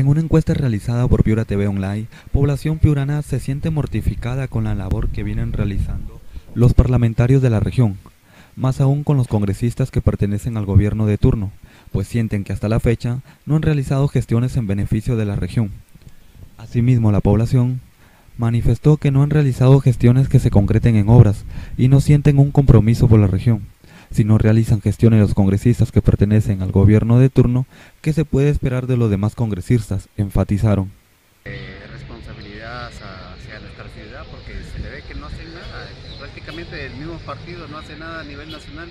En una encuesta realizada por Piura TV Online, población piurana se siente mortificada con la labor que vienen realizando los parlamentarios de la región, más aún con los congresistas que pertenecen al gobierno de turno, pues sienten que hasta la fecha no han realizado gestiones en beneficio de la región. Asimismo, la población manifestó que no han realizado gestiones que se concreten en obras y no sienten un compromiso por la región. Si no realizan gestiones los congresistas que pertenecen al gobierno de turno, ¿qué se puede esperar de los demás congresistas? Enfatizaron. Eh, responsabilidad hacia nuestra ciudad porque se le ve que no hacen nada. Prácticamente el mismo partido no hace nada a nivel nacional.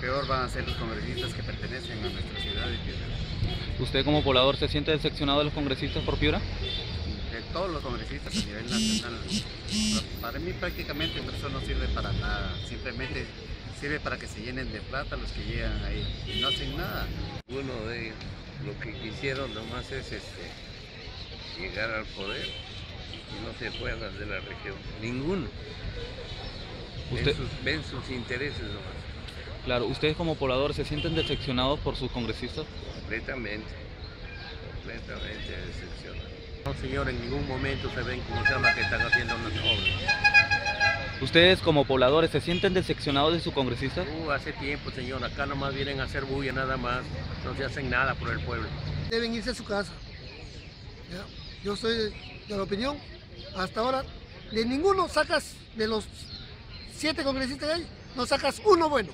Peor van a ser los congresistas que pertenecen a nuestra ciudad de Piura. ¿Usted como poblador se siente decepcionado de los congresistas por Piura? De todos los congresistas a nivel nacional. Para mí prácticamente eso no sirve para nada. Simplemente sirve para que se llenen de plata los que llegan ahí y no hacen nada. Uno de ellos lo que quisieron nomás es este, llegar al poder y no se acuerdan de la región. Ninguno. Ven, sus, ven sus intereses nomás. Claro, ¿ustedes como pobladores se sienten decepcionados por sus congresistas? Completamente, completamente decepcionados. No, señor, en ningún momento se ven como se llama que están haciendo unas obras. ¿Ustedes como pobladores se sienten decepcionados de su congresista? Uh, hace tiempo, señor. Acá nomás vienen a hacer bulla nada más. No se hacen nada por el pueblo. Deben irse a su casa. ¿Ya? Yo soy de la opinión, hasta ahora, de ninguno sacas, de los siete congresistas que hay, no sacas uno bueno.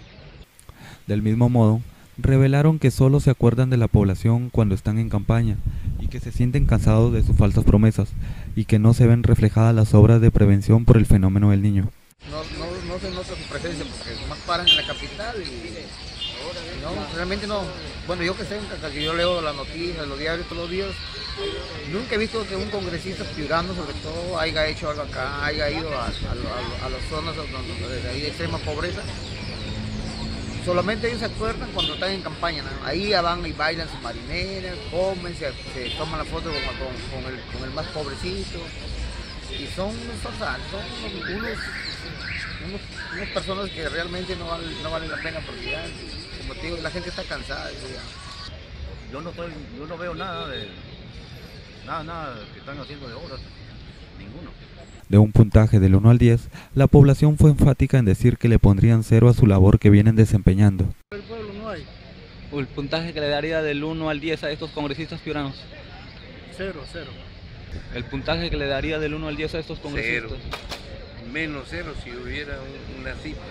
Del mismo modo, revelaron que solo se acuerdan de la población cuando están en campaña que se sienten cansados de sus falsas promesas y que no se ven reflejadas las obras de prevención por el fenómeno del niño. No, no, no se nota su presencia porque más paran en la capital y no, realmente no. Bueno, yo que sé, que yo leo las noticias, los diarios todos los días, nunca he visto que un congresista piurano sobre todo haya hecho algo acá, haya ido a, las zonas donde hay extrema pobreza solamente ellos se acuerdan cuando están en campaña, ahí van y bailan su marinera, comen, se, toman la foto con, el, más pobrecito y son unos son unos, unos, unas personas que realmente no valen, no valen la pena porque ya, como digo, la gente está cansada. Yo no, estoy, yo no veo nada de nada, nada que están haciendo de obras. De un puntaje del 1 al 10, la población fue enfática en decir que le pondrían cero a su labor que vienen desempeñando. El pueblo no hay. ¿El puntaje que le daría del 1 al 10 a estos congresistas piuranos? Cero, cero. ¿El puntaje que le daría del 1 al 10 a estos congresistas? Cero. Menos cero si hubiera una cifra.